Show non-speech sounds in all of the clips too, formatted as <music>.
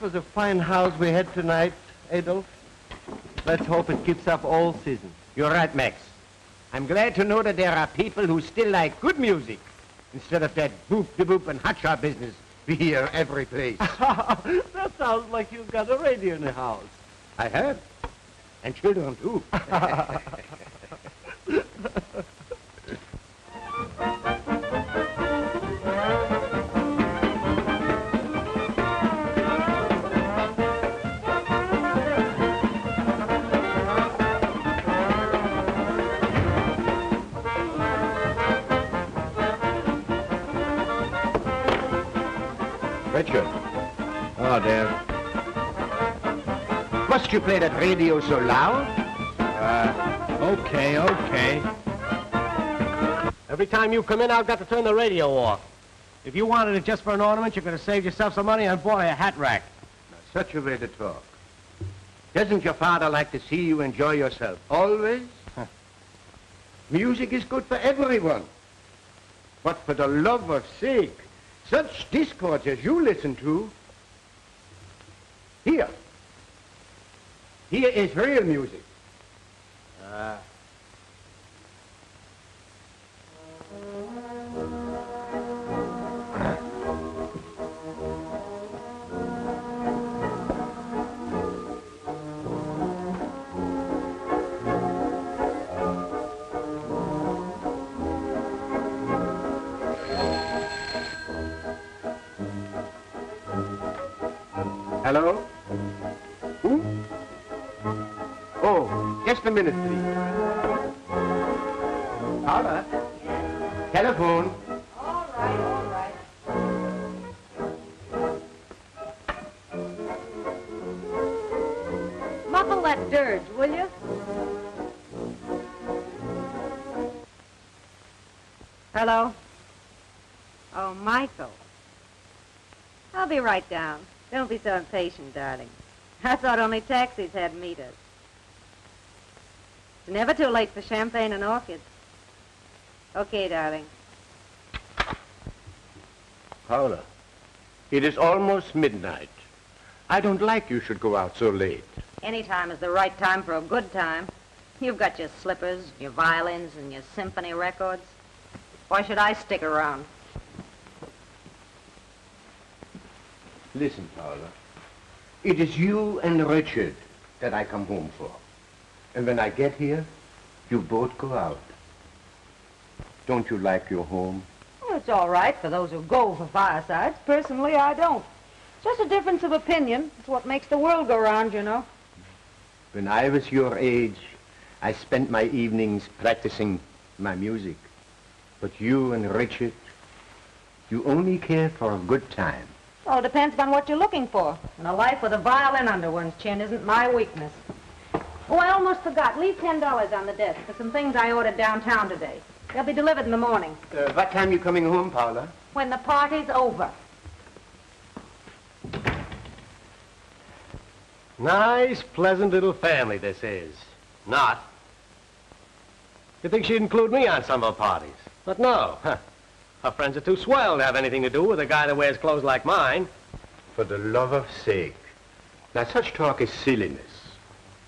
That was a fine house we had tonight, Adolf. Let's hope it keeps up all season. You're right, Max. I'm glad to know that there are people who still like good music instead of that boop-de-boop and hotshot business we hear every place. <laughs> that sounds like you've got a radio in the house. I have. And children, too. <laughs> <laughs> Oh, dear. Must you play that radio so loud? Uh, okay, okay. Every time you come in, I've got to turn the radio off. If you wanted it just for an ornament, you could have saved yourself some money and bought a hat rack. Such a way to talk. Doesn't your father like to see you enjoy yourself? Always? <laughs> Music is good for everyone. But for the love of sake, such discords as you listen to, here. Here is real music. Uh, Minute, please. Paula? Telephone. All right, all right. Muffle that dirge, will you? Hello? Oh, Michael. I'll be right down. Don't be so impatient, darling. I thought only taxis had meters. Never too late for champagne and orchids. Okay, darling. Paula, it is almost midnight. I don't like you should go out so late. Any time is the right time for a good time. You've got your slippers, your violins, and your symphony records. Why should I stick around? Listen, Paula. It is you and Richard that I come home for. And when I get here, you both go out. Don't you like your home? Well, it's all right for those who go for firesides. Personally, I don't. It's Just a difference of opinion. It's what makes the world go round, you know. When I was your age, I spent my evenings practicing my music. But you and Richard, you only care for a good time. Well, it depends on what you're looking for. And a life with a violin under one's chin isn't my weakness. Oh, I almost forgot. Leave $10 on the desk for some things I ordered downtown today. They'll be delivered in the morning, Uh, what time you coming home, Paula? when the party's over. nice, pleasant little family this is. Not. You'd think she'd include me on some of her parties. But no. Huh. Her friends are too swell to have anything to do with a guy that wears clothes like mine. For the love of sake. Now, such talk is silliness.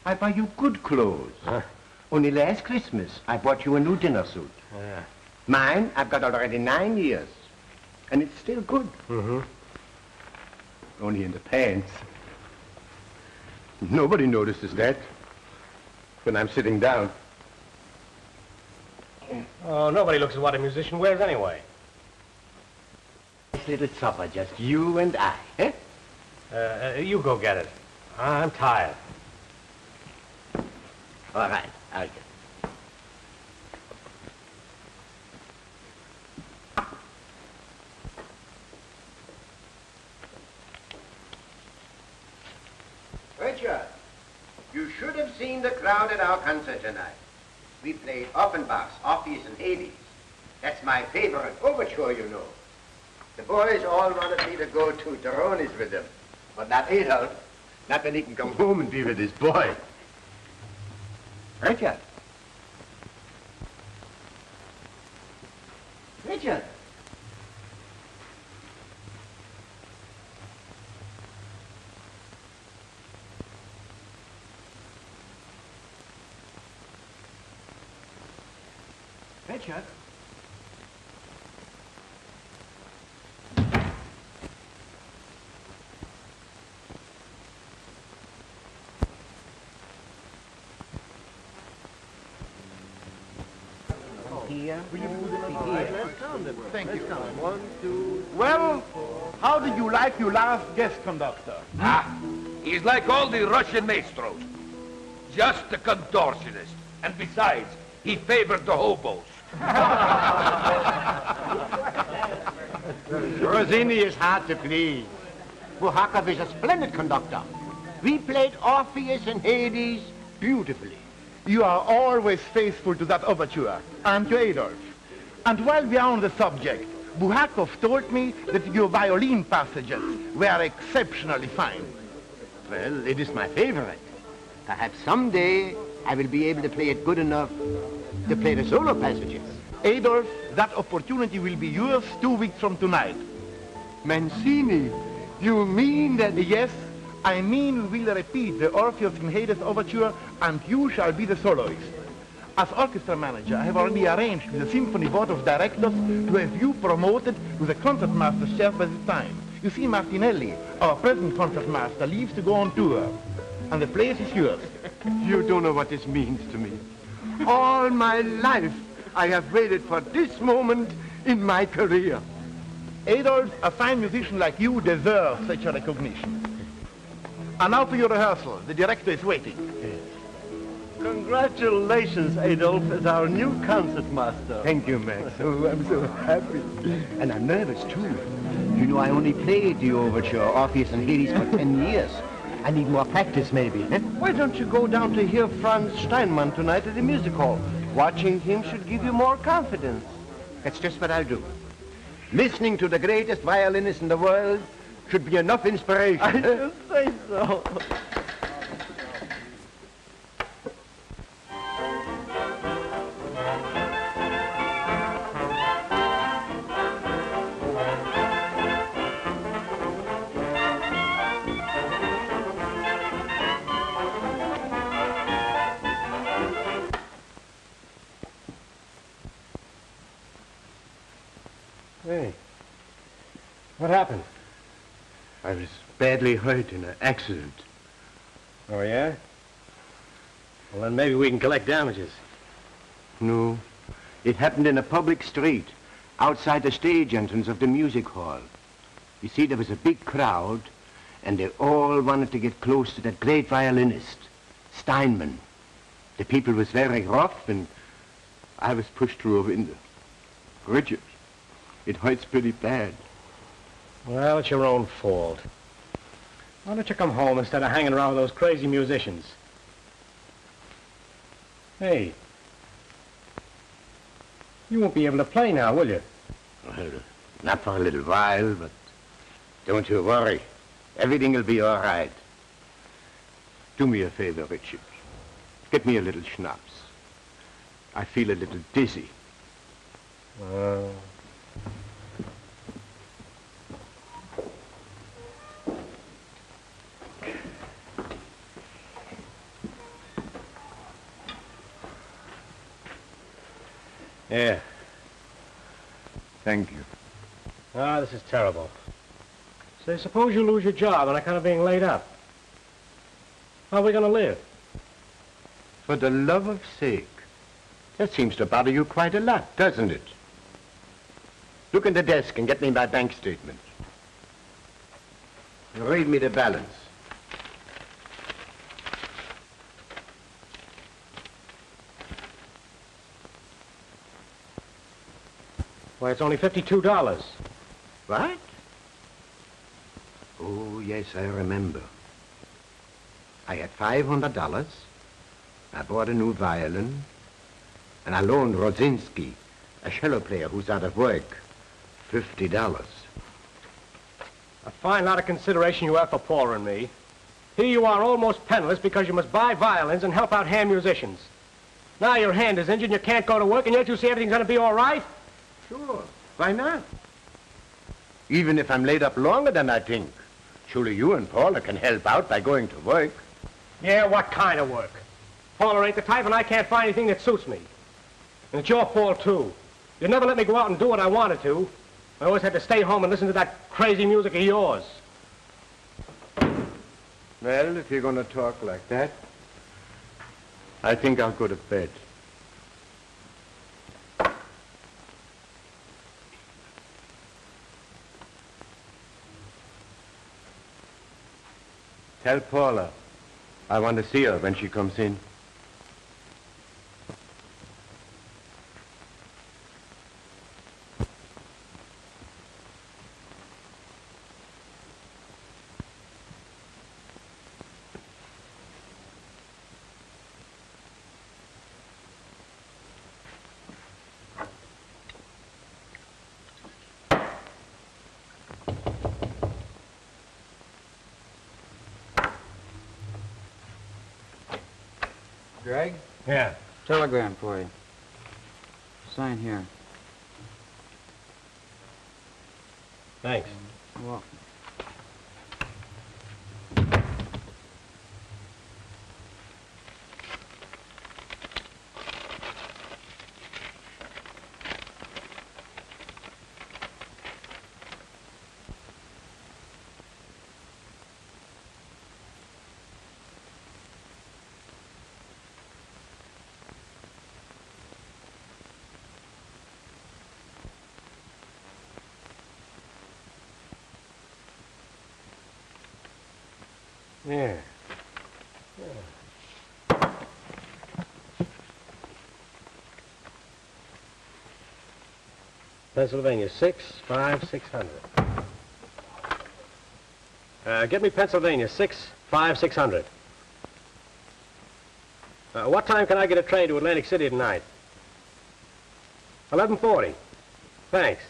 I buy you good clothes. Huh. Only last Christmas, I bought you a new dinner suit. Yeah. Mine, I've got already nine years. And it's still good. Mm-hmm. Only in the pants. Nobody notices that when I'm sitting down. Oh, nobody looks at what a musician wears anyway. Nice little supper, just you and I, eh? Uh, uh, you go get it. I'm tired. All right, I'll get Richard, you should have seen the crowd at our concert tonight. We played Offenbach's Orpheus in Hades. That's my favorite overture, you know. The boys all wanted me to go to Doroni's with them, but not Adolf. Not when he can come home and be with his boy. Richard. Richard. Richard. Thank you. Well, how did you like your last guest conductor? Ah, he's like all the Russian maestros. Just a contortionist. And besides, he favored the hobos. <laughs> Rossini is hard to please. Buhakov is a splendid conductor. We played Orpheus in Hades beautifully. You are always faithful to that overture, aren't you, Adolf? And while we are on the subject, Buhakov told me that your violin passages were exceptionally fine. Well, it is my favorite. Perhaps someday I will be able to play it good enough to play the solo passages. Adolf, that opportunity will be yours two weeks from tonight. Mancini, you mean that... Yes, I mean we will repeat the Orpheus in Hades overture and you shall be the soloist. As orchestra manager, I have already arranged with the Symphony Board of Directors to have you promoted to the concertmaster's chair by this time. You see, Martinelli, our present concertmaster, leaves to go on tour, and the place is yours. You don't know what this means to me. All my life, I have waited for this moment in my career. Adolf, a fine musician like you deserves such a recognition. And now for your rehearsal. The director is waiting. Congratulations, Adolf, as our new concertmaster. Thank you, Max. Oh, I'm so happy. And I'm nervous, too. You know, I only played the overture, Orpheus in Hades, for ten years. I need more practice, maybe. eh? Why don't you go down to hear Franz Steinmann tonight at the music hall? Watching him should give you more confidence. That's just what I'll do. Listening to the greatest violinist in the world should be enough inspiration. I should say so. Badly hurt in an accident. Oh, yeah? Well, then maybe we can collect damages. No, it happened in a public street, outside the stage entrance of the music hall. You see, there was a big crowd, and they all wanted to get close to that great violinist, Steinman. The people was very rough, and I was pushed through a window. Richard, it hurts pretty bad. Well, it's your own fault. Why don't you come home instead of hanging around with those crazy musicians? Hey. You won't be able to play now, will you? Well, not for a little while, but don't you worry. Everything will be all right. Do me a favor, Richard. Get me a little schnapps. I feel a little dizzy. Uh, yeah. Thank you. Ah, this is terrible. Say, suppose you lose your job on account of being laid up. How are we going to live? For the love of sake. That seems to bother you quite a lot, doesn't it? Look in the desk and get me my bank statement. Read me the balance. Why, it's only $52. What? Oh, yes, I remember. I had $500. I bought a new violin. And I loaned Rosinski, a cello player who's out of work, $50. A fine lot of consideration you have for Paula and me. Here you are almost penniless because you must buy violins and help out hand musicians. Now your hand is injured and you can't go to work, and yet you say everything's going to be all right? Sure. Why not? Even if I'm laid up longer than I think. Surely you and Paula can help out by going to work. Yeah, what kind of work? Paula ain't the type, and I can't find anything that suits me. And it's your fault, too. You never let me go out and do what I wanted to. I always had to stay home and listen to that crazy music of yours. Well, if you're going to talk like that, I think I'll go to bed. Tell Paula I want to see her when she comes in. Greg, Yeah. telegram for you. Sign here. Thanks. Well, Yeah. Pennsylvania, six, five, six hundred. Uh, get me Pennsylvania, six, five, six hundred. Uh, what time can I get a train to Atlantic City tonight? 11.40. Thanks.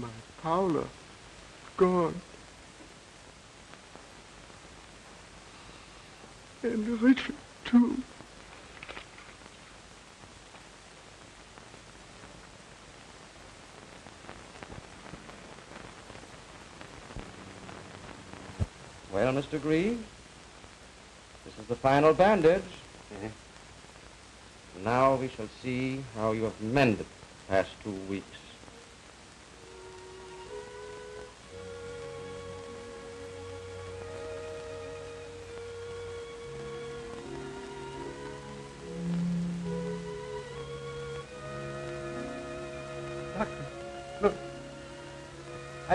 My Paula, gone. And Richard, too. well, Mr. Grieve, this is the final bandage. Uh-huh. Now we shall see how you have mended the past two weeks.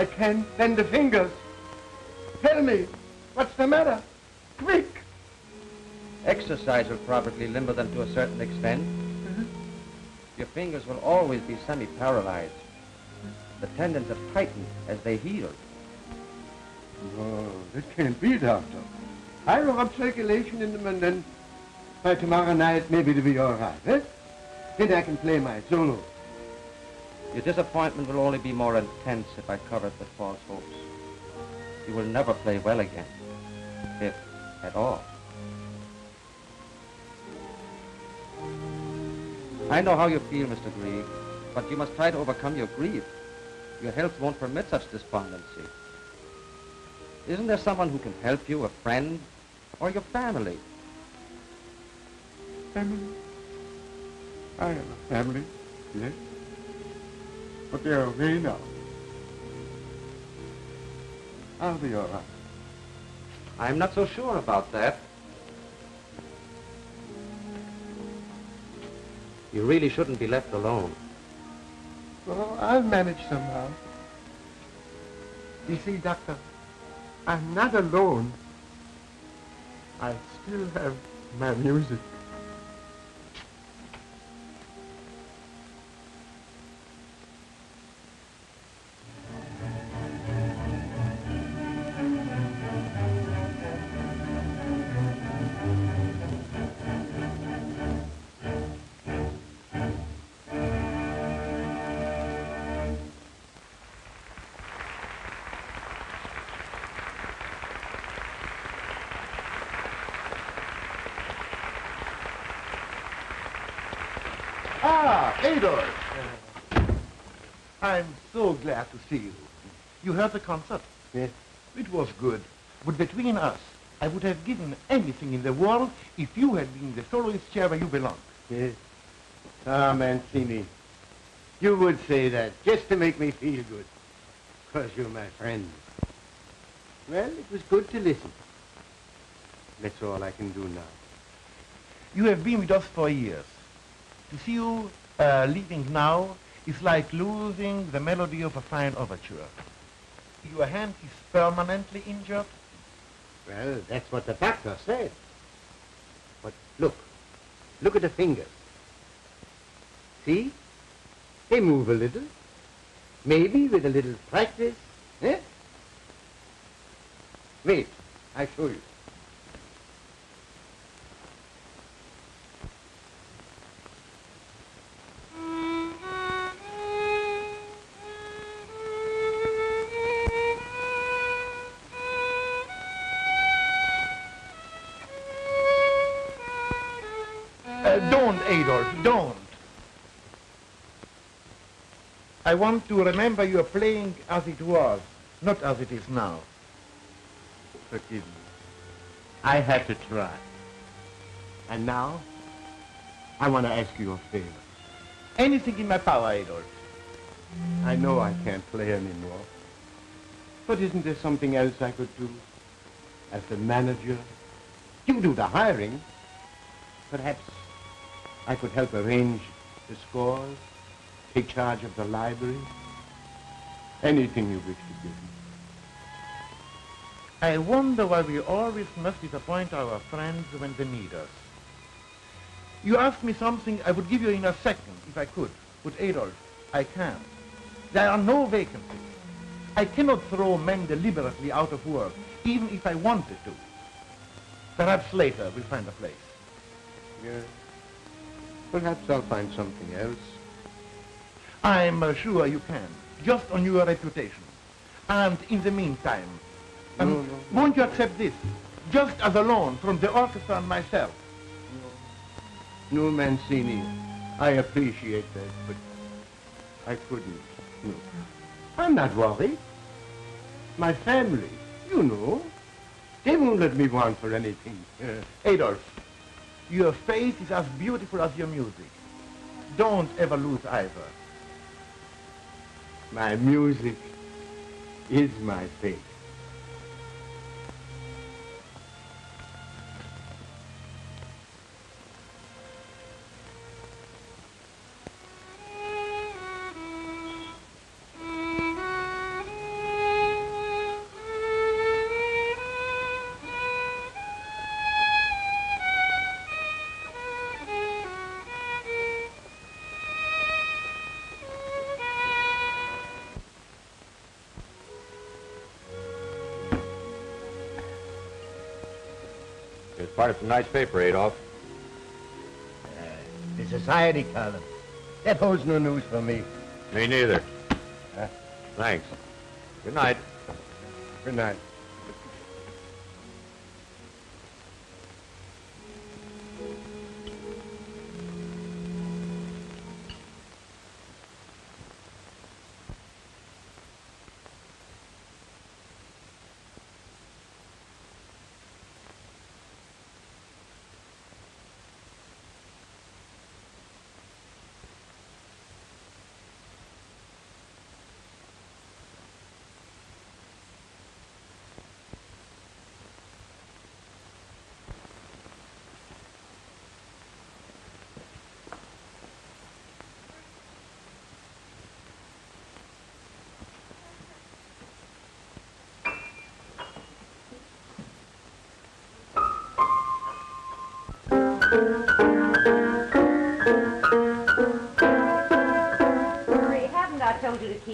I can't bend the fingers. Tell me, what's the matter? Quick! Exercise will probably limber them to a certain extent. Your fingers will always be semi-paralyzed. The tendons have tightened as they heal. No, that can't be, Doctor. I'll rub circulation in them and then by tomorrow night maybe it'll be all right, eh? Then I can play my solo. Your disappointment will only be more intense if I cover it with false hopes. You will never play well again, if at all. I know how you feel, Mr. Grieve. But you must try to overcome your grief. Your health won't permit such despondency. Isn't there someone who can help you, a friend, or your family? Family? I have a family, yes. But they're away now. I'll be all right. I'm not so sure about that. You really shouldn't be left alone. Well, I'll manage somehow. You see, Doctor, I'm not alone. I still have my music. Adolf. I'm so glad to see you. You heard the concert? Yes. It was good. But between us, I would have given anything in the world if you had been the soloist chair where you belong. Yes. Ah, Mancini, you would say that just to make me feel good. Because you're my friend. Well, it was good to listen. That's all I can do now. You have been with us for years. To see you uh, leaving now is like losing the melody of a fine overture. Your hand is permanently injured. Well, that's what the doctor said. But look, look at the fingers. See? They move a little. Maybe with a little practice. Eh? Wait, I show you. I want to remember you playing as it was, not as it is now. Forgive me. I had to try. And now, I want to ask you a favor. Anything in my power, Adolf. I know I can't play anymore. But isn't there something else I could do? As the manager? You do the hiring. Perhaps I could help arrange the scores, take charge of the library. Anything you wish to give me. I wonder why we always must disappoint our friends when they need us. You asked me something I would give you in a second if I could. But Adolf, I can't. There are no vacancies. I cannot throw men deliberately out of work, even if I wanted to. Perhaps later we'll find a place. Yes. Perhaps I'll find something else. I'm uh, sure you can, just on your reputation. And in the meantime, um, No, no, no. won't you accept this, just as a loan from the orchestra and myself? No, Mancini, I appreciate that, but I couldn't. No. I'm not worried. My family, you know, they won't let me want for anything. Uh, Adolf, your face is as beautiful as your music. Don't ever lose either. My music is my faith. Part of some nice paper, Adolf. Uh, the society column. That holds no news for me. Me neither. Huh? Thanks. Good night. Good night.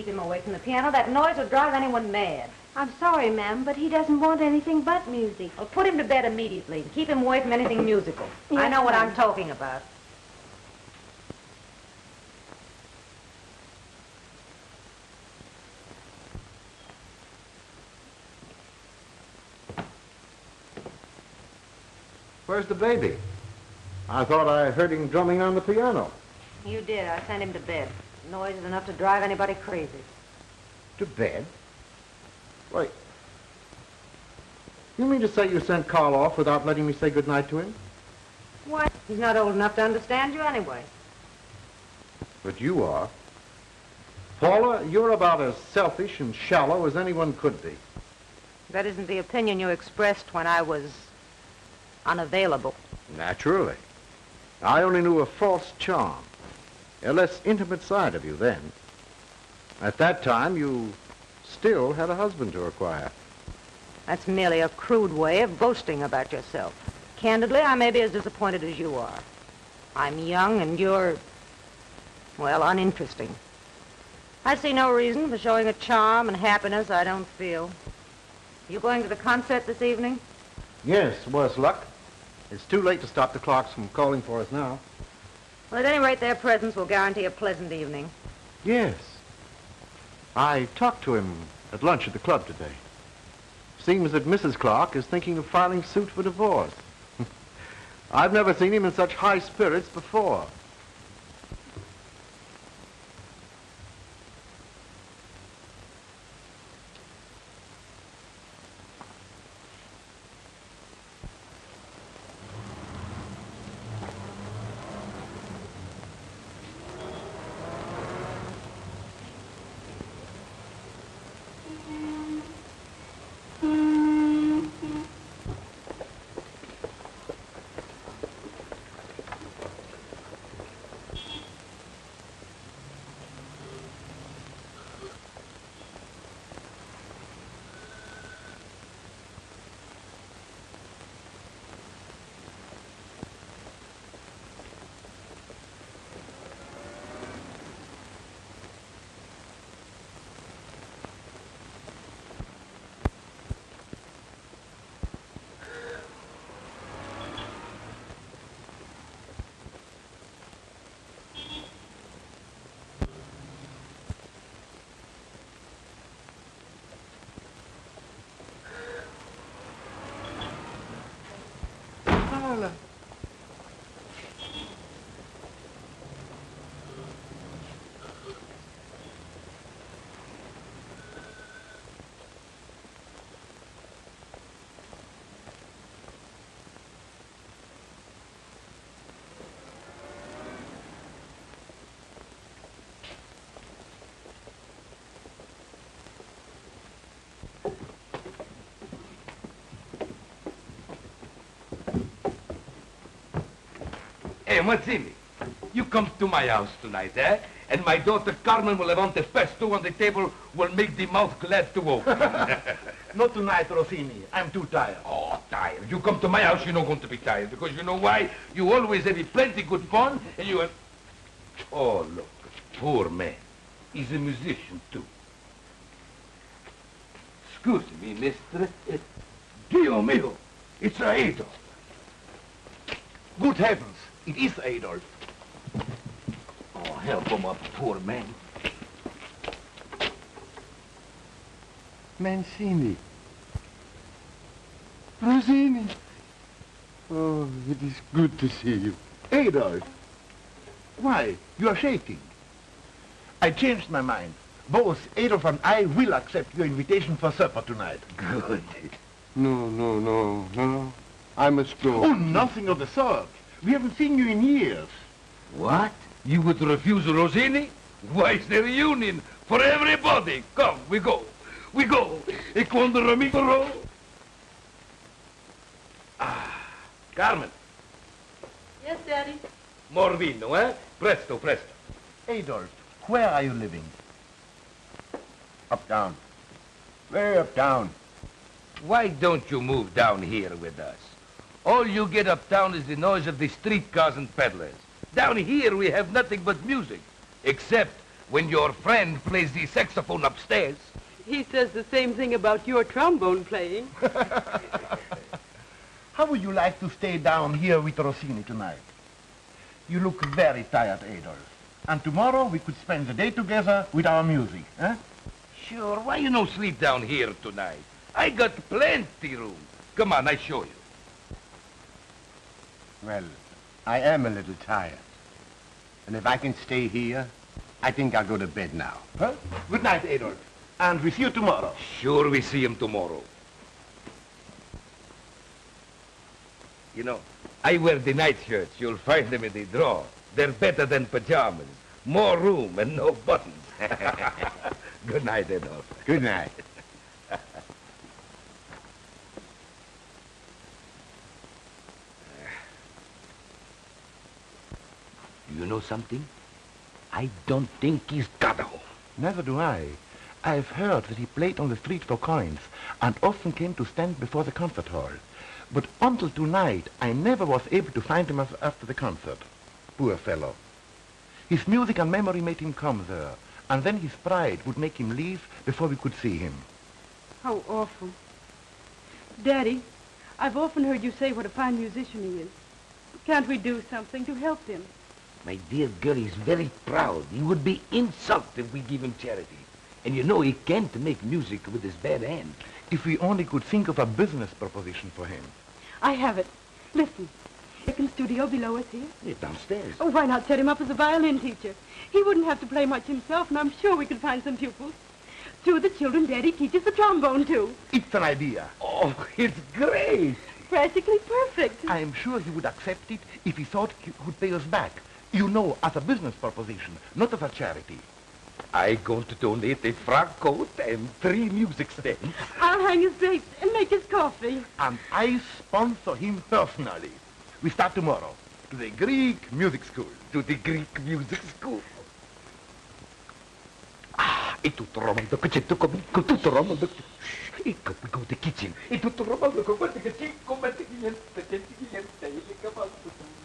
Keep him away from the piano? That noise would drive anyone mad. I'm sorry, ma'am, but he doesn't want anything but music. Well, put him to bed immediately and keep him away from anything musical. I know what. I'm talking about. Where's the baby? I thought I heard him drumming on the piano. You did. I sent him to bed. Noise is enough to drive anybody crazy. To bed? Wait. You mean to say you sent Carl off without letting me say goodnight to him? Why? He's not old enough to understand you anyway. But you are. Paula, you're about as selfish and shallow as anyone could be. That isn't the opinion you expressed when I was unavailable. Naturally. I only knew a false charm, a less intimate side of you then. At that time, you still had a husband to acquire. That's merely a crude way of boasting about yourself. Candidly, I may be as disappointed as you are. I'm young and you're, well, uninteresting. I see no reason for showing a charm and happiness I don't feel. You going to the concert this evening? Yes, worse luck. It's too late to stop the Clarks from calling for us now. Well, at any rate, their presence will guarantee a pleasant evening. Yes. I talked to him at lunch at the club today. Seems that Mrs. Clark is thinking of filing suit for divorce. <laughs> I've never seen him in such high spirits before. Carla. Hey, Mancini, you come to my house tonight, eh? And my daughter Carmen will want the pesto on the table will make the mouth glad to open. <laughs> Not tonight, Rossini. I'm too tired. oh, tired. You come to my house, you're not going to be tired. Because you know why? You always have plenty good fun, and you have... Oh, look, poor man. He's a musician, too. Excuse me, mister. Uh, Dio mio, it's Aedo. Good heavens, it is Adolf. Oh, help him up, poor man. Mancini. Rosini. Oh, it is good to see you. Adolf. Why, you are shaking. I changed my mind. Both Adolf and I will accept your invitation for supper tonight. Good. No, no, no, no. I must go. Oh, nothing of the sort. We haven't seen you in years. What? You would refuse Rosini? Why, it's the reunion for everybody. Come, we go. We go. E quando Ramiro... Ah, Carmen, Yes, Daddy. more vino, eh? Presto, presto. Adolf, where are you living? Up Uptown. Way uptown. Why don't you move down here with us? All you get uptown is the noise of the streetcars and peddlers. Down here we have nothing but music, except when your friend plays the saxophone upstairs. He says the same thing about your trombone playing. <laughs> How would you like to stay down here with Rossini tonight? You look very tired, Adolf. And tomorrow we could spend the day together with our music, eh? Sure, why you no sleep down here tonight? I got plenty room. Come on, I show you. Well, I am a little tired. And if I can stay here, I think I'll go to bed now. Huh? Good night, Adolf. And we see you tomorrow. Sure we see him tomorrow. You know, I wear the night shirts. You'll find them in the drawer. They're better than pajamas. More room and no buttons. <laughs> Good night, Adolf. Good night. You know something? I don't think he's got a home. Never do I. I've heard that he played on the street for coins and often came to stand before the concert hall. But until tonight, I never was able to find him after the concert. Poor fellow. His music and memory made him come there, and then his pride would make him leave before we could see him. How awful. Daddy, I've often heard you say what a fine musician he is. Can't we do something to help him? My dear girl, he's very proud. He would be insulted if we give him charity. And you know he can't make music with his bad hand. If we only could think of a business proposition for him. I have it. Listen. Second studio below us here. Yeah, downstairs. Oh, why not set him up as a violin teacher? He wouldn't have to play much himself, and I'm sure we could find some pupils. Two of the children Daddy teaches the trombone to. It's an idea. Oh, <laughs> it's great. Practically perfect. I am sure he would accept it if he thought he could pay us back. You know, as a business proposition, not as a charity. I going to donate a frock coat and three music stands. I'll hang his drapes and make his coffee. And I sponsor him personally. We start tomorrow to the Greek music school. To the Greek music school. Ah, e tutto romanzo che c'è tu comico, tutto romanzo. E go the kitchen. E tutto romanzo con guarda che c'è come ti niente, che ti niente, e le cavallo.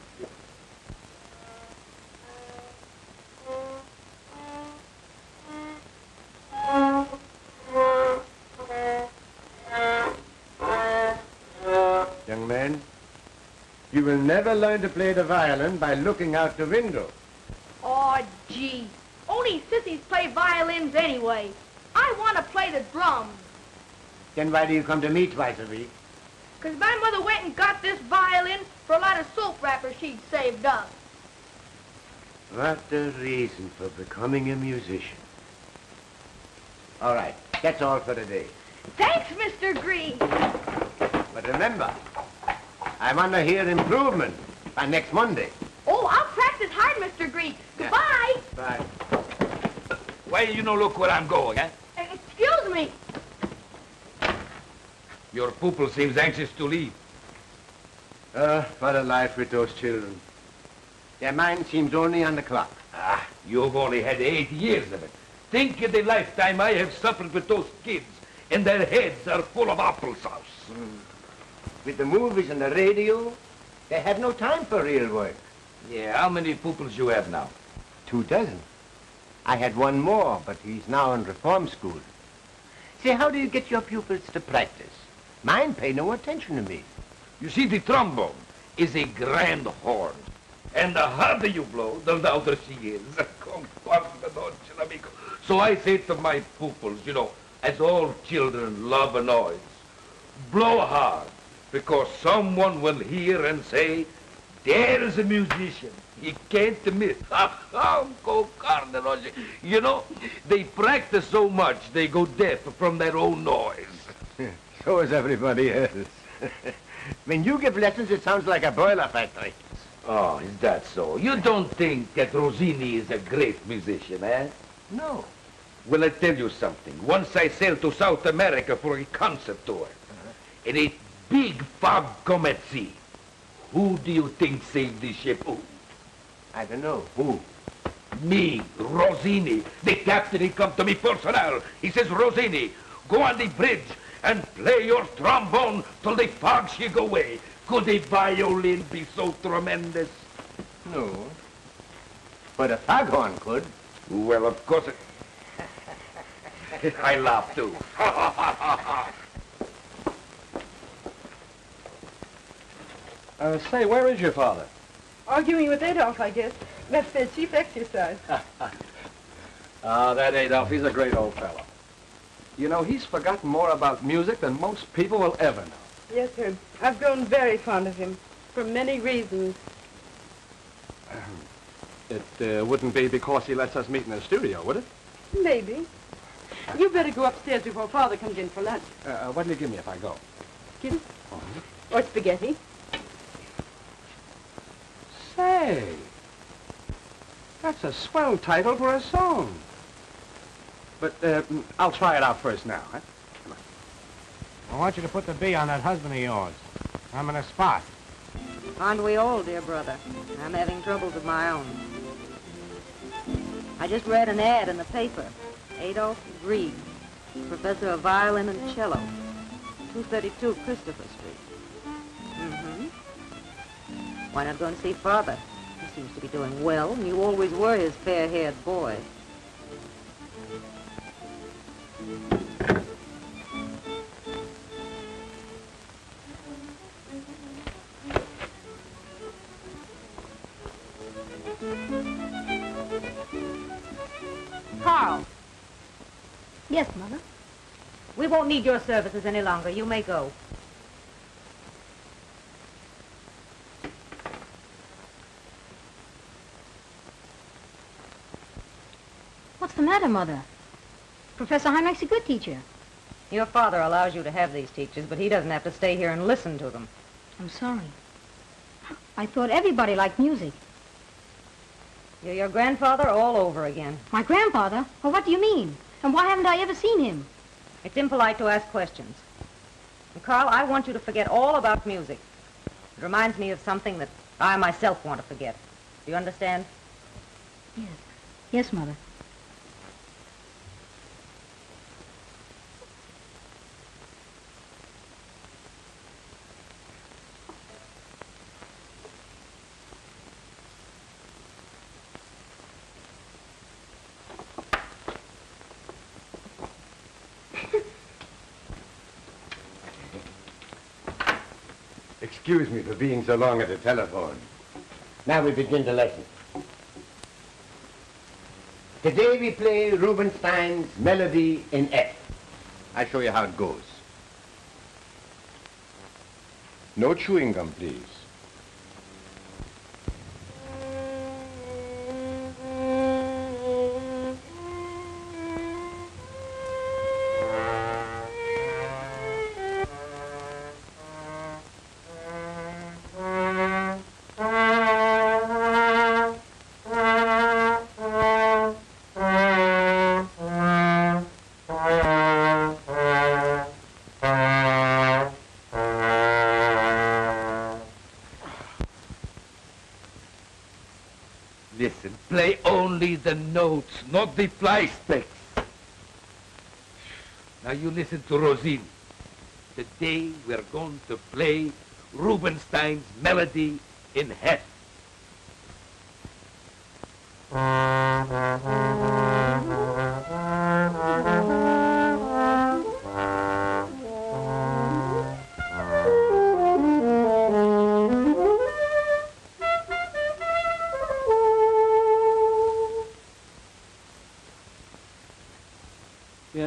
Young man, you will never learn to play the violin by looking out the window. Oh, gee. Only sissies play violins anyway. I want to play the drums. Then why do you come to me twice a week? 'Cause my mother went and got this violin for a lot of soap wrappers she'd saved up. What a reason for becoming a musician. All right, that's all for today. Thanks, Mr. Green. But remember, I want to hear improvement by next Monday. Oh, I'll practice hard, Mr. Green. Goodbye. Bye. Why you no look where I'm going, eh? Uh, Excuse me. Your pupil seems anxious to leave. Uh, what a life with those children. Their mind seems only on the clock. Ah, you've only had eight years of it. Think of the lifetime I have suffered with those kids, and their heads are full of applesauce. With the movies and the radio, they have no time for real work. Yeah, how many pupils you have now? Two dozen. I had one more, but he's now in reform school. Say, how do you get your pupils to practice? Mine pay no attention to me. You see, the trombone is a grand horn. And the harder you blow, the louder she is. Concorda noche, amigo. So I say to my pupils, you know, as all children love a noise, blow hard, because someone will hear and say, there's a musician. He can't miss. <laughs> You know, they practice so much, they go deaf from their own noise. <laughs> So is everybody else. <laughs> when you give lessons, it sounds like a boiler factory. Oh, is that so? You don't think that Rossini is a great musician, eh? No. Well, I tell you something. Once I sailed to South America for a concert tour, and a big fog come at sea. Who do you think saved the ship? Who? I don't know. Who? Me, Rossini. The captain, he come to me personnel. He says, Rossini, go on the bridge and play your trombone till the fog she go away. Could a violin be so tremendous? No. But a foghorn could. Well, of course it... <laughs> I laugh too. <laughs> Uh, say, where is your father? Arguing with Adolf, I guess. That's their chief exercise. <laughs> Ah, that Adolf, he's a great old fellow. You know, he's forgotten more about music than most people will ever know. yes, sir. I've grown very fond of him. For many reasons. <clears throat> It uh, wouldn't be because he lets us meet in the studio, would it? Maybe. You better go upstairs before Father comes in for lunch. Uh, uh, what do you give me if I go? Kitty? Or spaghetti. Say, that's a swell title for a song. But uh, I'll try it out first now, huh? I want you to put the B on that husband of yours. I'm in a spot. Aren't we all, dear brother? I'm having troubles of my own. I just read an ad in the paper. Adolf Grieg, professor of violin and cello, 232 Christopher Street. Why not go and see Father? He seems to be doing well, and you always were his fair-haired boy. Carl. Yes, Mother. We won't need your services any longer. You may go. Matter, Mother? Professor Heinrich's a good teacher. Your father allows you to have these teachers, but he doesn't have to stay here and listen to them. I'm sorry. I thought everybody liked music. You're your grandfather all over again. My grandfather? Well, what do you mean? And why haven't I ever seen him? It's impolite to ask questions. And Carl, I want you to forget all about music. It reminds me of something that I myself want to forget. Do you understand? Yes. Yes, Mother. Excuse me for being so long at the telephone. Now we begin the lesson. Today we play Rubinstein's Melody in F. I'll show you how it goes. No chewing gum, please. Only the notes, not the fly specks. Now you listen to Rossini. Today we're going to play Rubinstein's Melody in F.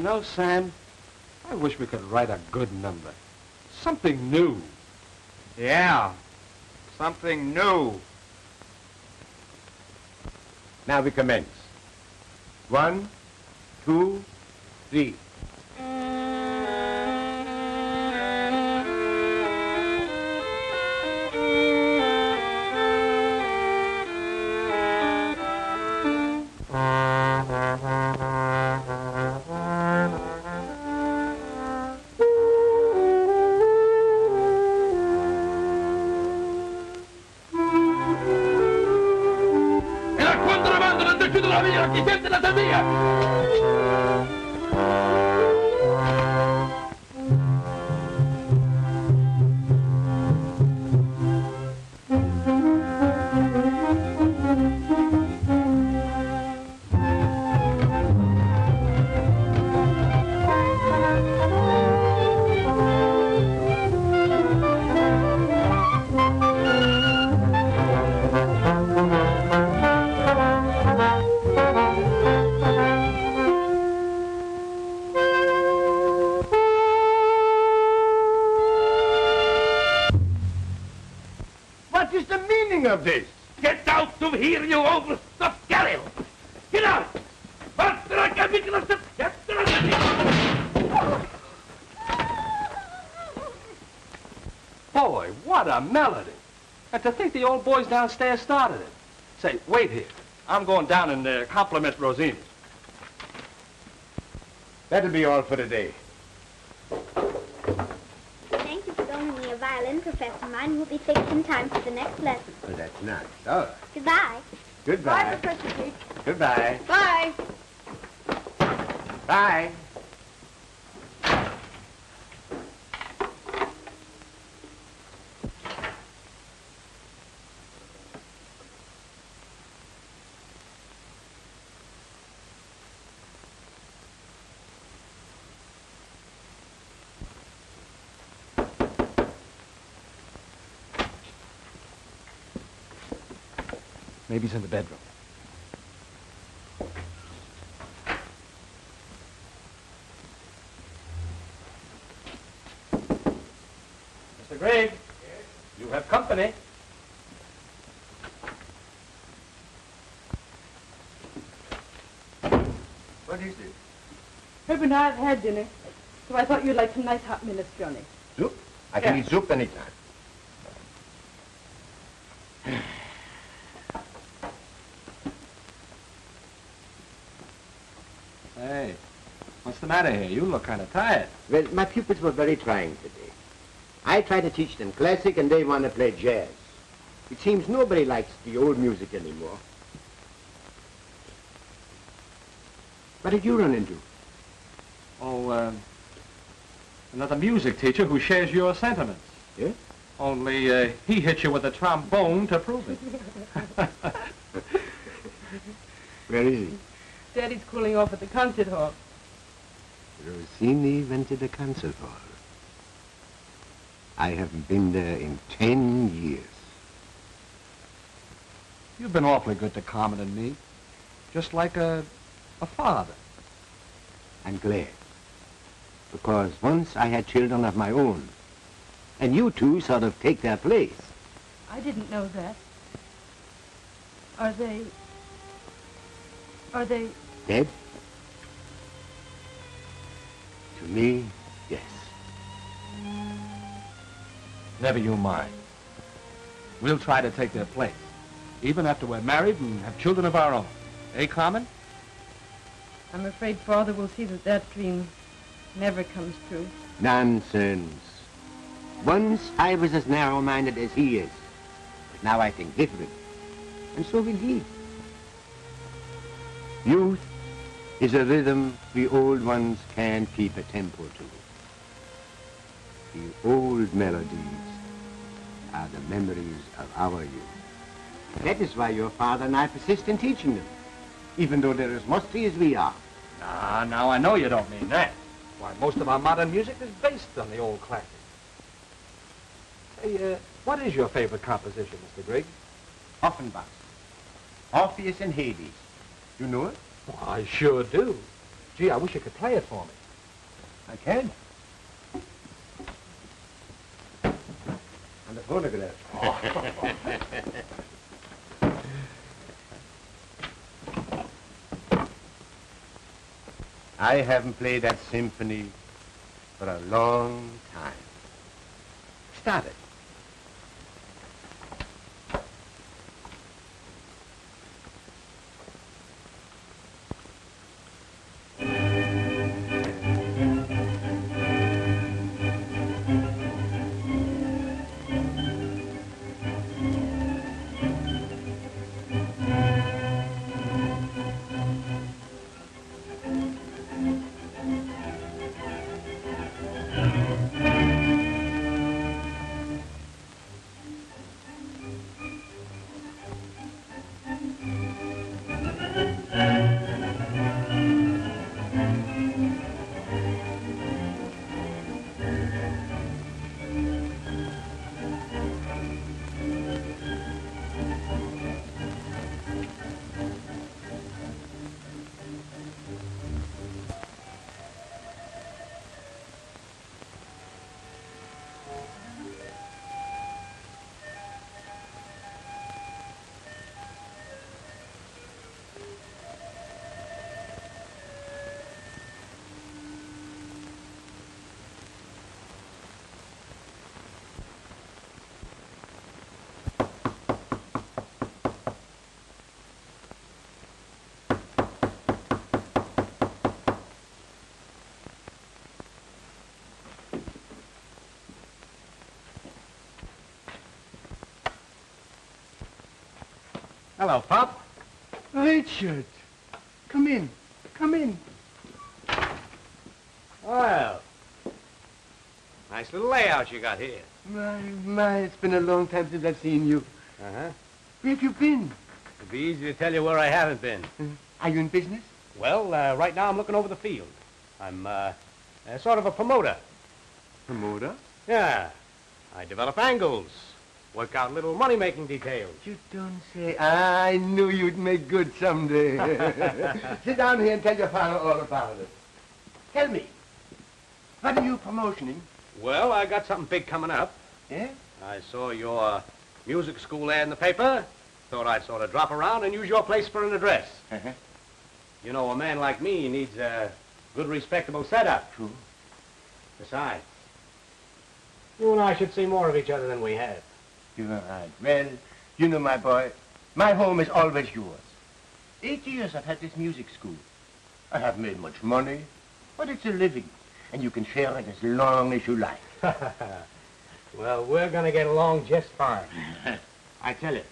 know, Sam, I wish we could write a good number. Something new. Yeah. Something new. Now we commence. One, two, three. Boys downstairs started it. Say, wait here. I'm going down and uh, compliment Rossini. That'll be all for today. Thank you for loaning me a violin, Professor. Mine will be fixed in time for the next lesson. Well, that's nice. Oh. Goodbye. Goodbye. Bye, Professor Pete. Goodbye. Bye. Bye. Maybe he's in the bedroom. Mr. Gregg, you have company. What is it? Herb and I have had dinner, so I thought you'd like some nice hot minestrone. Soup? I can Yeah. eat soup anytime. Hey, what's the matter here? You look kind of tired. Well, my pupils were very trying today. I try to teach them classic and they want to play jazz. It seems nobody likes the old music anymore. What did you run into? Oh, uh, another music teacher who shares your sentiments. Yeah? Only uh, he hit you with a trombone to prove it. <laughs> Where is he? Daddy's cooling off at the concert hall. Rossini went to the concert hall. I haven't been there in ten years. You've been awfully good to Carmen and me. Just like a, a father. I'm glad. Because once I had children of my own. And you two sort of take their place. I didn't know that. Are they... Are they... Dead? Me, yes. Never you mind. We'll try to take their place. Even after we're married and have children of our own. Eh, Carmen? I'm afraid Father will see that that dream never comes true. Nonsense. Once I was as narrow-minded as he is. But now I think different. And so will he. Youth is a rhythm the old ones can't keep a tempo to. The old melodies are the memories of our youth. That is why your father and I persist in teaching them, even though they're as musty as we are. Ah, now I know you don't mean that. Why, most of our modern music is based on the old classics. Say, uh, what is your favorite composition, Mr. Grigg? Offenbach. Orpheus in Hades. You know it? Well, I sure do. Gee, I wish you could play it for me. I can. And the phonograph. <laughs> I haven't played that symphony for a long time. Start it. Hello, Pop. Richard, come in. Come in. Well, nice little layout you got here. My, my, it's been a long time since I've seen you. Uh-huh. Where have you been? It'd be easy to tell you where I haven't been. Are you in business? Well, uh, right now I'm looking over the field. I'm, uh, uh, sort of a promoter. Promoter? Yeah. I develop angles, work out little money-making details. You don't say. I knew you'd make good someday. <laughs> Sit down here and tell your father all about it. Tell me, what are you promotioning? Well, I got something big coming up. Yeah? I saw your music school ad in the paper. Thought I'd sort of drop around and use your place for an address. Uh-huh. You know, a man like me needs a good, respectable setup. True. Besides, you and I should see more of each other than we have. You're right. Well, you know, my boy, my home is always yours. Eight years I've had this music school. I haven't made much money, but it's a living, and you can share it as long as you like. <laughs> well, we're going to get along just fine. <laughs> I tell you,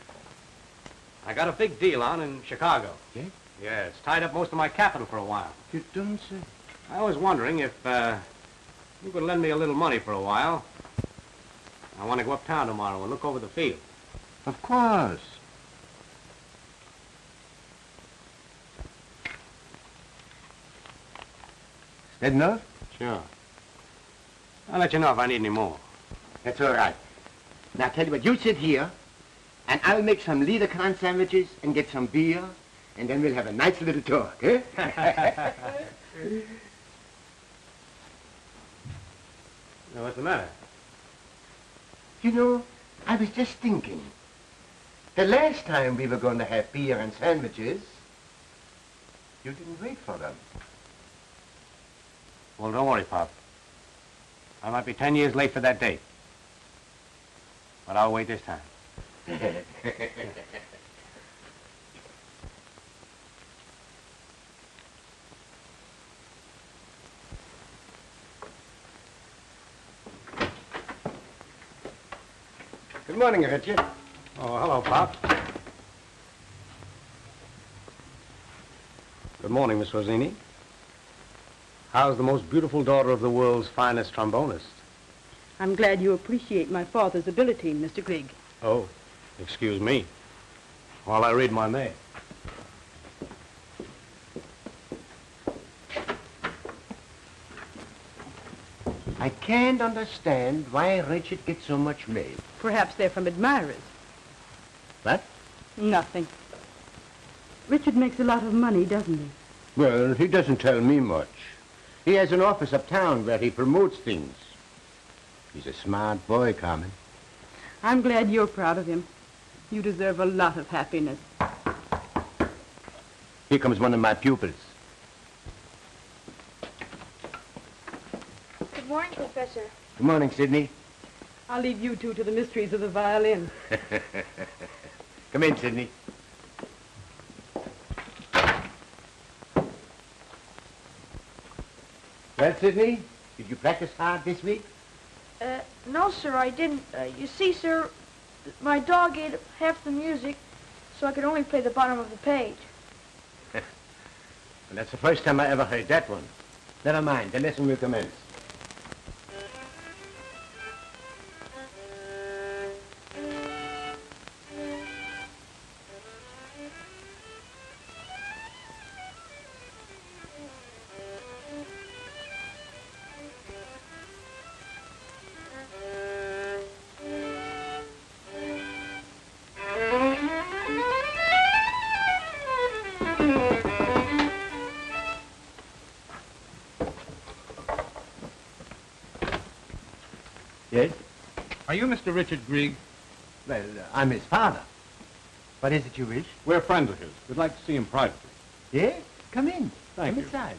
I got a big deal on in Chicago. Yeah? Yeah, it's tied up most of my capital for a while. You don't say. I was wondering if uh, you could lend me a little money for a while. I want to go uptown tomorrow and look over the field. Of course. That enough? Sure. I'll let you know if I need any more. That's all right. Now, tell you what, you sit here, and I'll make some Liederkranz sandwiches and get some beer, and then we'll have a nice little talk, eh? <laughs> Now, what's the matter? You know, I was just thinking. The last time we were going to have beer and sandwiches, you didn't wait for them. Well, don't worry, Pop. I might be ten years late for that date. But I'll wait this time. <laughs> Good morning, Richard. Oh, hello, Pop. Good morning, Miss Rossini. How's the most beautiful daughter of the world's finest trombonist? I'm glad you appreciate my father's ability, Mr. Grigg. Oh, excuse me. While I read my mail. I can't understand why Richard gets so much mail. Perhaps they're from admirers. What? Nothing. Richard makes a lot of money, doesn't he? Well, he doesn't tell me much. He has an office uptown where he promotes things. He's a smart boy, Carmen. I'm glad you're proud of him. You deserve a lot of happiness. Here comes one of my pupils. Good morning, Professor. Good morning, Sidney. I'll leave you two to the mysteries of the violin. <laughs> Come in, Sidney. Well, Sidney, did you practice hard this week? Uh, no, sir, I didn't. Uh, you see, sir, my dog ate half the music, so I could only play the bottom of the page. <laughs> well, that's the first time I ever heard that one. Never mind, the lesson will commence. You Mr. Richard Grigg? Well, uh, I'm his father. What is it you wish? We're friends of his. We'd like to see him privately. Yes? Come in. Thank Come you. inside.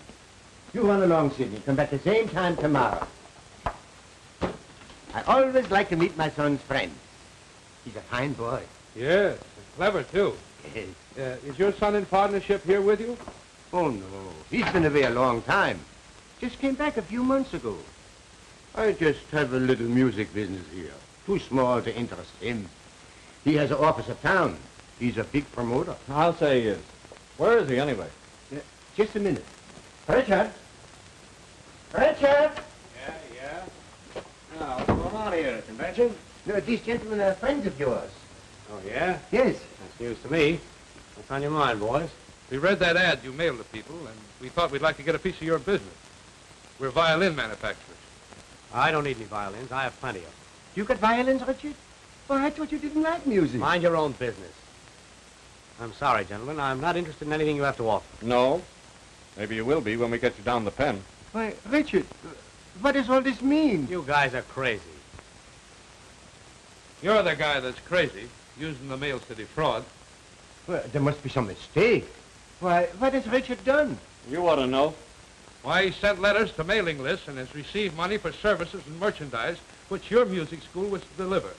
You run along, Sidney. Come back the same time tomorrow. I always like to meet my son's friends. He's a fine boy. Yes, clever, too. Yes. Uh, is your son in partnership here with you? Oh, no. He's been away a long time. Just came back a few months ago. I just have a little music business here. Too small to interest him. He has an office uptown. He's a big promoter. I'll say he is. Where is he, anyway? Yeah, just a minute. Richard? Richard? Yeah, yeah. Now, what's going on here at the convention? No, these gentlemen are friends of yours. Oh, yeah? Yes. That's news to me. What's on your mind, boys? We read that ad you mailed to people, and we thought we'd like to get a piece of your business. We're violin manufacturers. I don't need any violins. I have plenty of them. You got violins, Richard? Well, I thought you didn't like music. Mind your own business. I'm sorry, gentlemen. I'm not interested in anything you have to offer. No. Maybe you will be when we get you down the pen. Why, Richard, uh, what does all this mean? You guys are crazy. You're the guy that's crazy, using the Mail to defraud. Well, there must be some mistake. Why, what has Richard done? You ought to know. Why, he sent letters to mailing lists and has received money for services and merchandise which your music school was to deliver.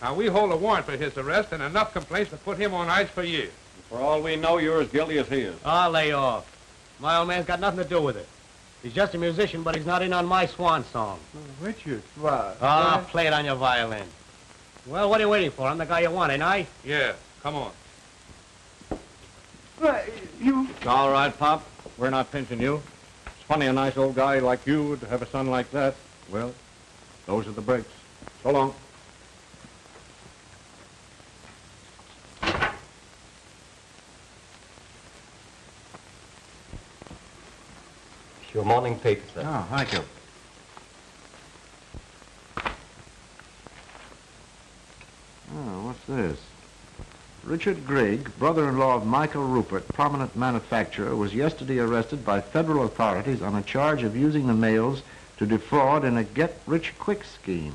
Now, we hold a warrant for his arrest and enough complaints to put him on ice for years. For all we know, you're as guilty as he is. I'll lay off. My old man's got nothing to do with it. He's just a musician, but he's not in on my swan song. Oh, Richard, why? Ah, play it on your violin. Well, what are you waiting for? I'm the guy you want, ain't I? Yeah, come on. Why, you... It's all right, Pop. We're not pinching you. It's funny a nice old guy like you would have a son like that. Well, those are the breaks. So long. Your morning paper, sir. Oh, thank you. Oh, what's this? Richard Grigg, brother-in-law of Michael Rupert, prominent manufacturer, was yesterday arrested by federal authorities on a charge of using the mails to defraud in a get-rich-quick scheme.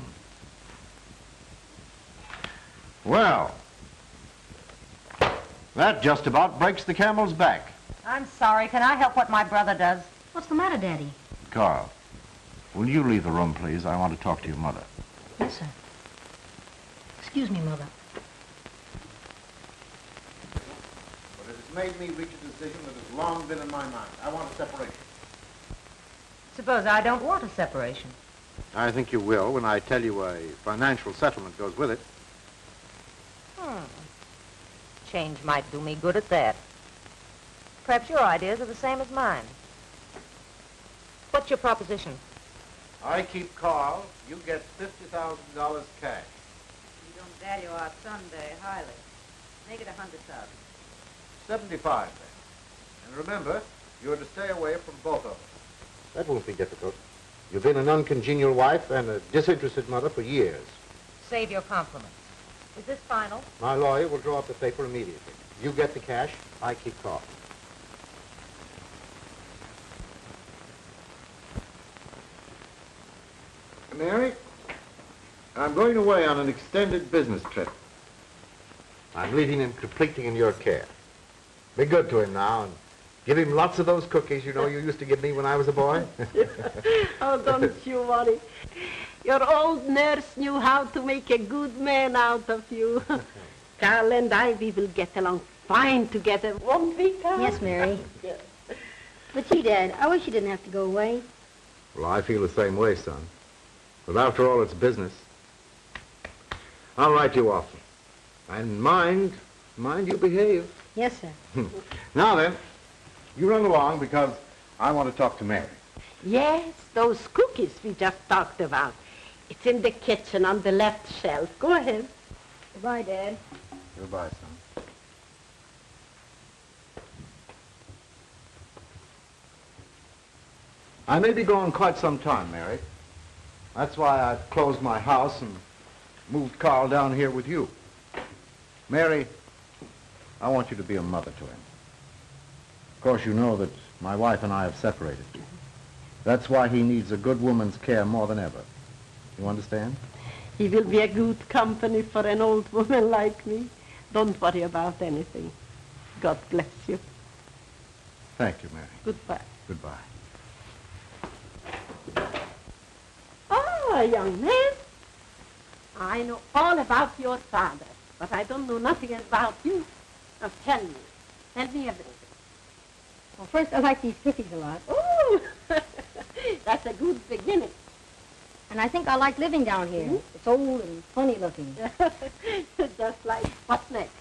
Well, that just about breaks the camel's back. I'm sorry. Can I help what my brother does? What's the matter, Daddy? Carl, will you leave the room, please? I want to talk to your mother. Yes, sir. Excuse me, Mother. But it has made me reach a decision that has long been in my mind. I want a separation. Suppose I don't want a separation. I think you will when I tell you a financial settlement goes with it. Hmm. Change might do me good at that. Perhaps your ideas are the same as mine. What's your proposition? I keep Carl. You get $50,000 cash. You don't value our Sunday highly. Make it a hundred thousand. 75 then. And remember, you're to stay away from both of us. That won't be difficult. You've been an uncongenial wife and a disinterested mother for years. Save your compliments. Is this final? My lawyer will draw up the paper immediately. You get the cash, I keep Carl. Mary, I'm going away on an extended business trip. I'm leaving him completely in your care. Be good to him now and give him lots of those cookies you know you used to give me when I was a boy. <laughs> oh, don't you worry. Your old nurse knew how to make a good man out of you. <laughs> Carl and I, we will get along fine together, won't we, Carl? Yes, Mary. Yes. <laughs> But you, Dad, I wish you didn't have to go away. Well, I feel the same way, son. But after all, it's business. I'll write you often. And mind, mind you behave. Yes, sir. now then, you run along because I want to talk to Mary. Yes, those cookies we just talked about. It's in the kitchen on the left shelf. Go ahead. Goodbye, Dad. Goodbye, son. I may be gone quite some time, Mary. That's why I've closed my house and moved Carl down here with you. Mary, I want you to be a mother to him. Of course, you know that my wife and I have separated. That's why he needs a good woman's care more than ever. You understand? He will be a good company for an old woman like me. Don't worry about anything. God bless you. Thank you, Mary. Goodbye. Goodbye. Ah, young man. I know all about your father, but I don't know nothing about you. Now tell me. Tell me everything. Well, first, I like these cookies a lot. Oh, <laughs> that's a good beginning. And I think I like living down here. Mm-hmm. It's old and funny looking. <laughs> Just like, what next?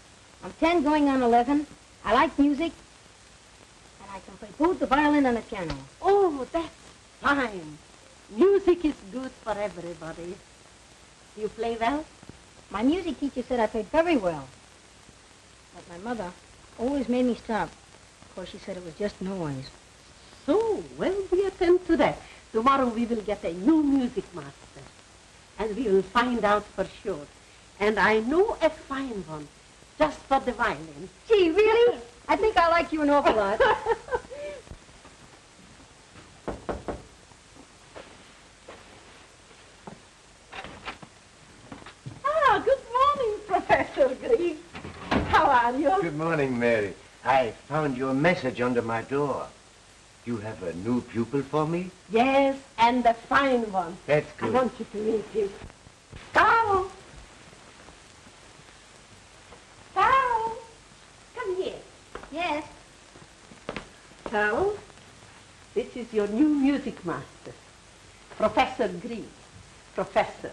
I'm 10 going on 11. I like music. And I can play both the violin and the piano. Oh, that's fine. Music is good for everybody. You play well? My music teacher said I played very well. But my mother always made me stop. Of course, she said it was just noise. So, well, we attend to that. Tomorrow we will get a new music master. And we will find out for sure. And I know a fine one, just for the violin. Gee, really? I think I like you an awful lot. Ah, good morning, Professor Green. How are you? Good morning, Mary. I found your message under my door. You have a new pupil for me? Yes, and a fine one. That's good. I want you to meet him. Carl! Carl! Come here. Yes. Carl, this is your new music master, Professor Green. Professor,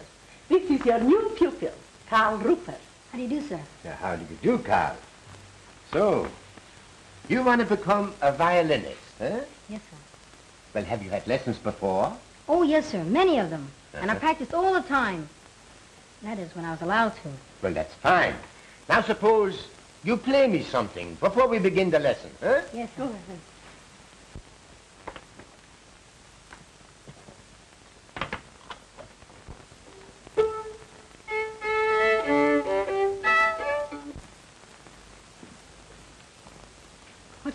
this is your new pupil, Carl Rupert. How do you do, sir? Now, how do you do, Carl? So, you want to become a violinist, huh? Yes, sir. Well, have you had lessons before? Oh, yes, sir. Many of them. Uh-huh. And I practiced all the time. That is, when I was allowed to. Well, that's fine. Now, suppose you play me something before we begin the lesson, huh? Yes, Go <laughs>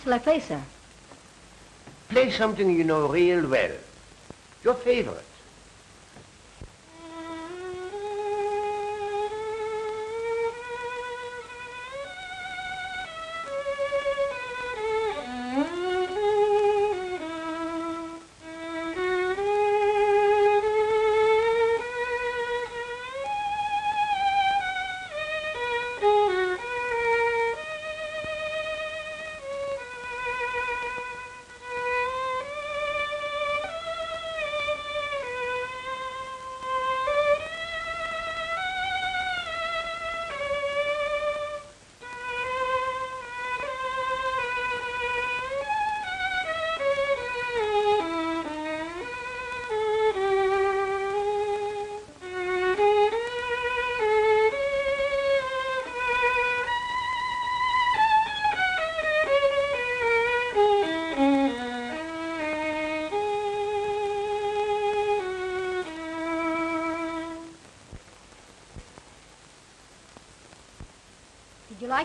shall I play, sir? Play something you know real well. Your favorite.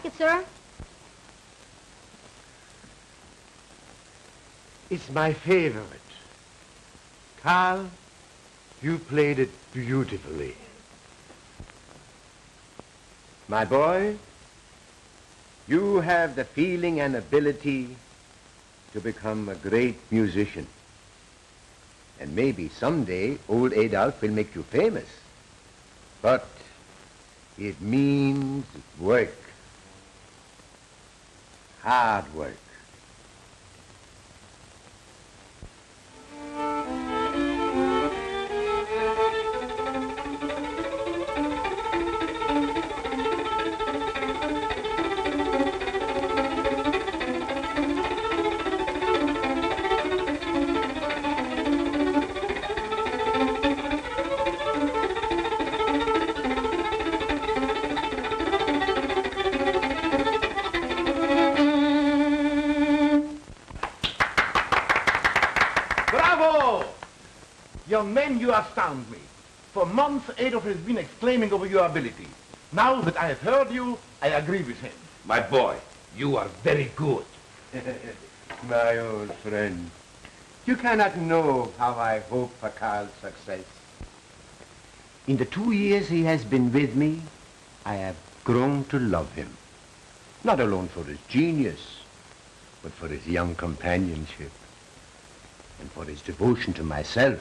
Like it, sir? It's my favorite. Carl, you played it beautifully. My boy, you have the feeling and ability to become a great musician. And maybe someday old Adolf will make you famous. But it means work. Hard work. Adolf has been exclaiming over your ability. Now that I have heard you, I agree with him. My boy, you are very good. <laughs> My old friend, you cannot know how I hope for Carl's success. In the two years he has been with me, I have grown to love him. Not alone for his genius, but for his young companionship and for his devotion to myself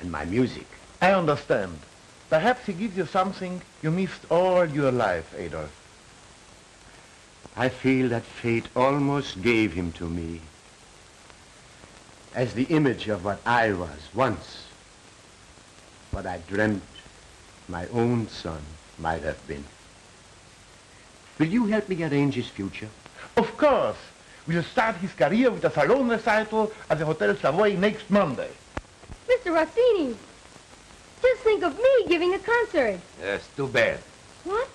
and my music. I understand. Perhaps he gives you something you missed all your life, Adolf. I feel that fate almost gave him to me as the image of what I was once, what I dreamt my own son might have been. Will you help me arrange his future? Of course. We'll start his career with a salon recital at the Hotel Savoy next Monday. Mr. Rossini, just think of me giving a concert. Yes, too bad. What?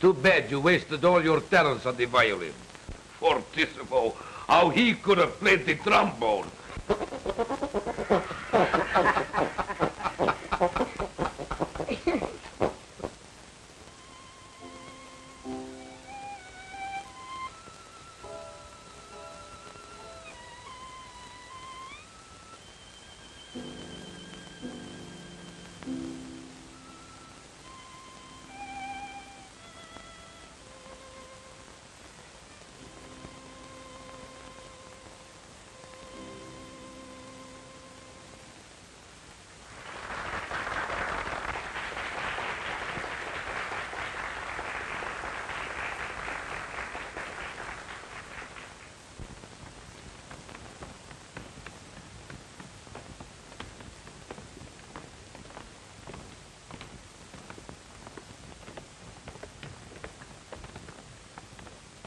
Too bad you wasted all your talents on the violin. Fortissimo, how he could have played the trombone.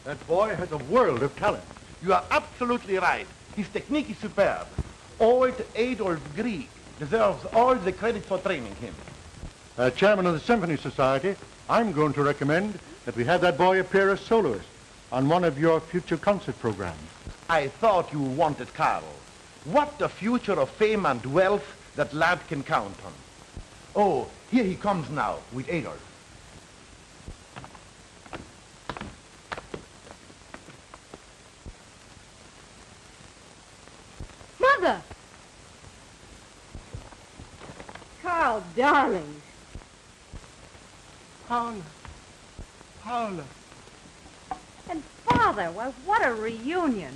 That boy has a world of talent. You are absolutely right. His technique is superb. Old Adolf Grieg deserves all the credit for training him. As chairman of the Symphony Society, I'm going to recommend that we have that boy appear as soloist on one of your future concert programs. I thought you wanted Carl. What a future of fame and wealth that lad can count on. Oh, here he comes now with Adolf. Mother! Carl, darling. Paula. Paula. And Well, what a reunion.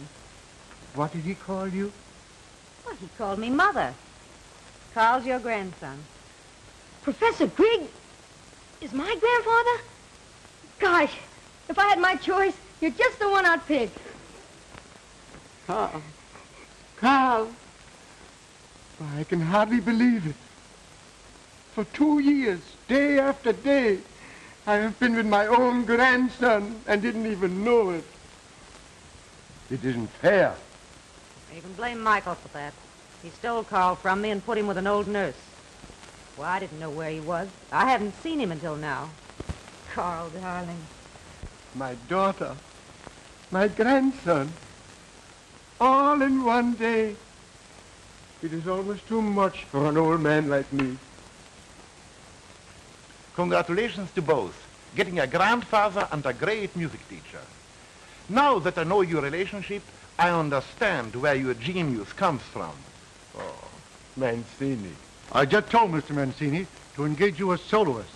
What did he call you? Well, he called me Mother. Carl's your grandson. Professor Grigg is my grandfather? Gosh, if I had my choice, you're just the one I'd pick. Carl. Carl. I can hardly believe it. For two years, day after day, I have been with my own grandson and didn't even know it. It isn't fair. You can blame Michael for that. He stole Carl from me and put him with an old nurse. Well, I didn't know where he was. I haven't seen him until now. Carl, darling. My daughter. My grandson. All in one day. It is almost too much for an old man like me. Congratulations to both, getting a grandfather and a great music teacher. Now that I know your relationship, I understand where your genius comes from. Oh, Mancini. I just told Mr. Mancini to engage you as soloist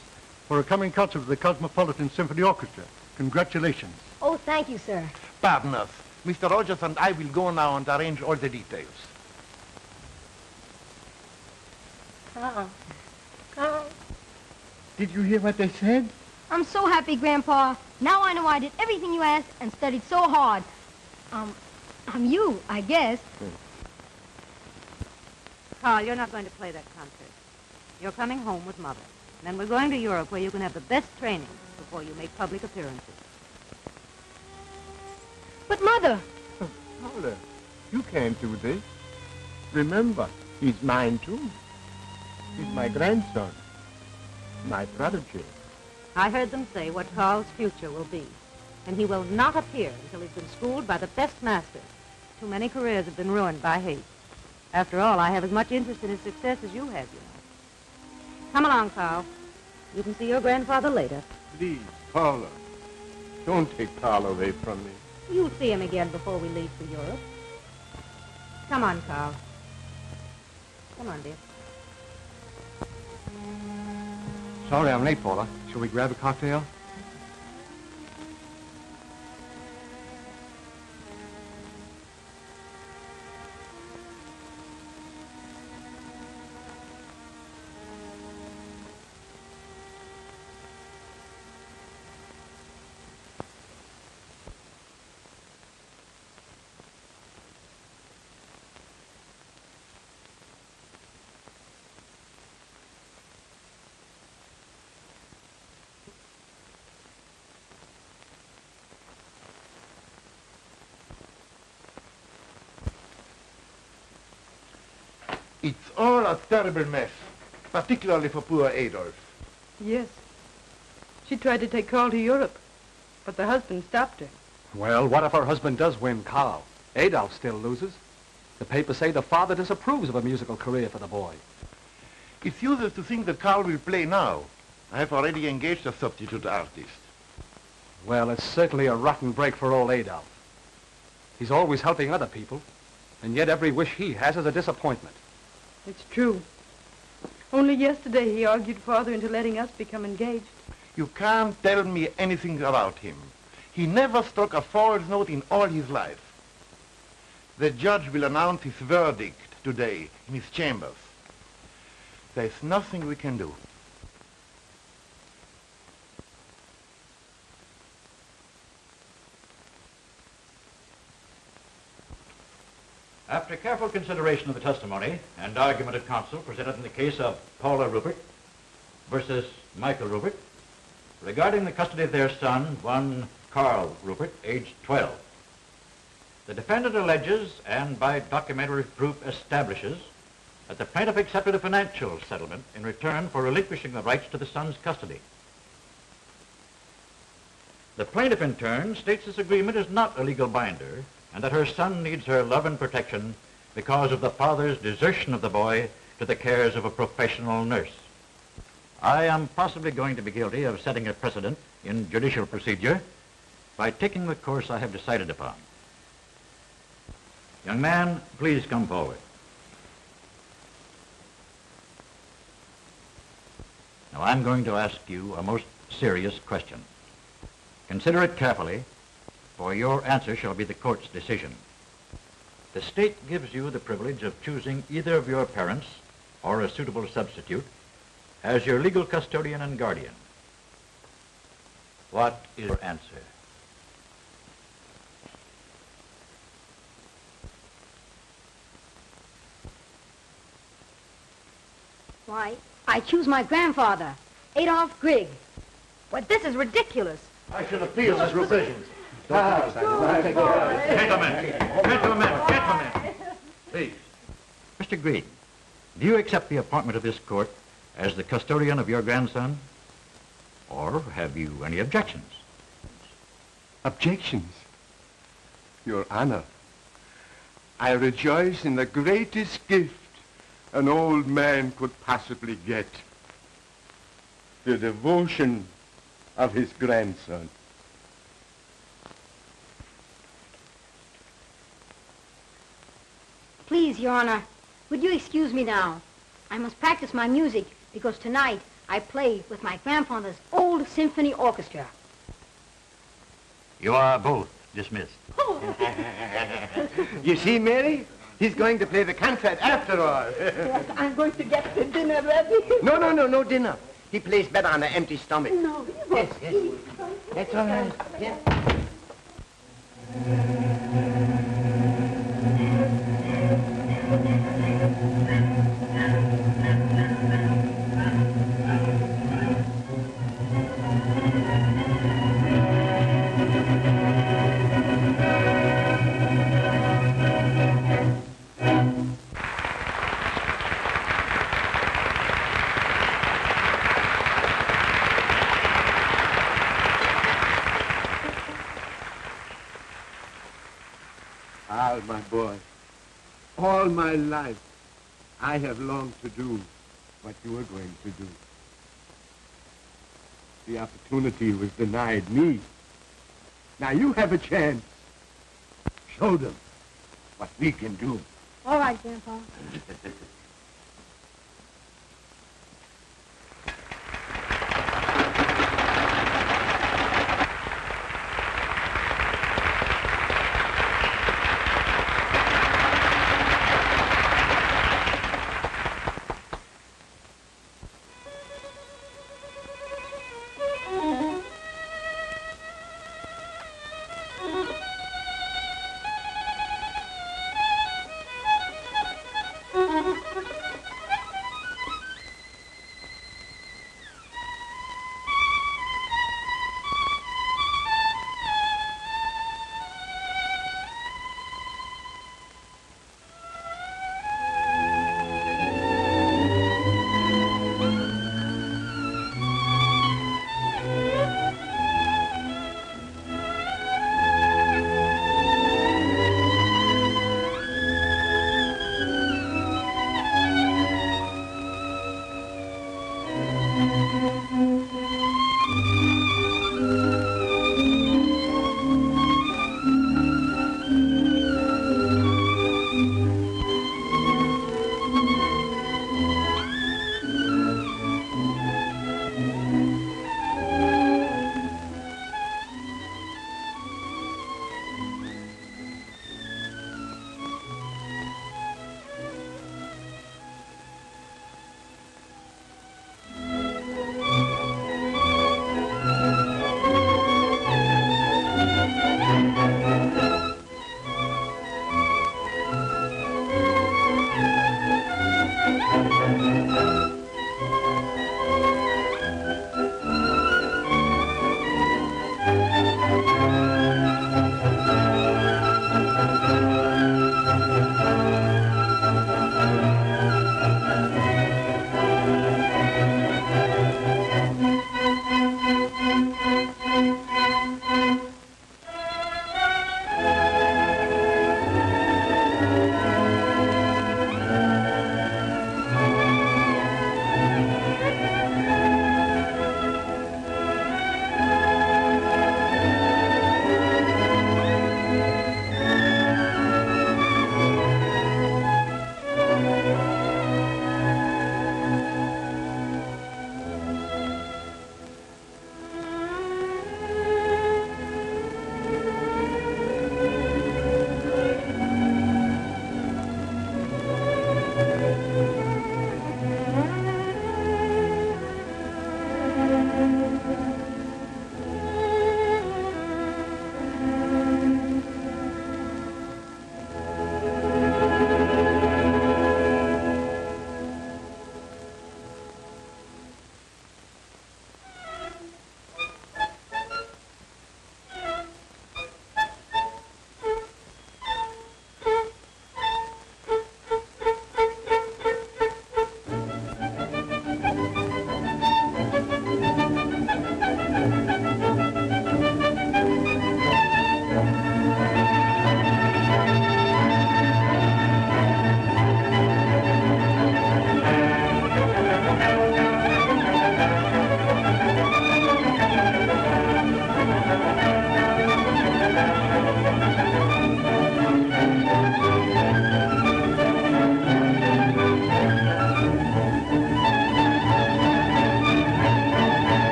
for a coming concert of the Cosmopolitan Symphony Orchestra. Congratulations. Oh, thank you, sir. Pardon us. Mr. Rogers and I will go now and arrange all the details. Carl. Carl. Did you hear what they said? I'm so happy, Grandpa. Now I know I did everything you asked and studied so hard. Um, I'm you, I guess. Carl, you're not going to play that concert. You're coming home with Mother. And then we're going to Europe where you can have the best training before you make public appearances. But, Mother, Paula, you can't do this. Remember, he's mine too. He's my grandson. My prodigy. I heard them say what Carl's future will be. And he will not appear until he's been schooled by the best masters. Too many careers have been ruined by hate. After all, I have as much interest in his success as you have, you know. Come along, Carl. You can see your grandfather later. Please, Paula. Don't take Carl away from me. You'll see him again before we leave for Europe. Come on, Carl. Come on, dear. Sorry I'm late, Paula. Shall we grab a cocktail? It's all a terrible mess, particularly for poor Adolf. Yes. She tried to take Carl to Europe, but the husband stopped her. Well, what if her husband does win Carl? Adolf still loses. The papers say the father disapproves of a musical career for the boy. It's useless to think that Carl will play now. I have already engaged a substitute artist. Well, it's certainly a rotten break for old Adolf. He's always helping other people, and yet every wish he has is a disappointment. It's true. Only yesterday he argued father into letting us become engaged. You can't tell me anything about him. He never struck a false note in all his life. The judge will announce his verdict today in his chambers. There's nothing we can do. After careful consideration of the testimony and argument of counsel presented in the case of Paula Rupert versus Michael Rupert, regarding the custody of their son, one Carl Rupert, aged 12, the defendant alleges and by documentary proof establishes that the plaintiff accepted a financial settlement in return for relinquishing the rights to the son's custody. The plaintiff, in turn, states this agreement is not a legal binder and that her son needs her love and protection because of the father's desertion of the boy to the cares of a professional nurse. I am possibly going to be guilty of setting a precedent in judicial procedure by taking the course I have decided upon. Young man, please come forward. Now, I'm going to ask you a most serious question. Consider it carefully, for your answer shall be the court's decision. The state gives you the privilege of choosing either of your parents or a suitable substitute as your legal custodian and guardian. What is your answer? Why, I choose my grandfather, Adolf Grigg. But this is ridiculous. I shall appeal this rescission. Gentlemen, gentlemen, gentlemen, please. Mr. Green, do you accept the appointment of this court as the custodian of your grandson? Or have you any objections? Objections? Your Honor, I rejoice in the greatest gift an old man could possibly get. The devotion of his grandson. Please, Your Honor, would you excuse me now? I must practice my music because tonight I play with my grandfather's old symphony orchestra. You are both dismissed. <laughs> Oh. You see, Mary? He's going to play the concert after all. Yes, I'm going to get the dinner ready. no, no, no, no dinner. He plays better on an empty stomach. No, he won't Yes, yes. That's all right. Yeah. I have longed to do what you are going to do. The opportunity was denied me. Now you have a chance. Show them what we can do. All right, Grandpa. <laughs>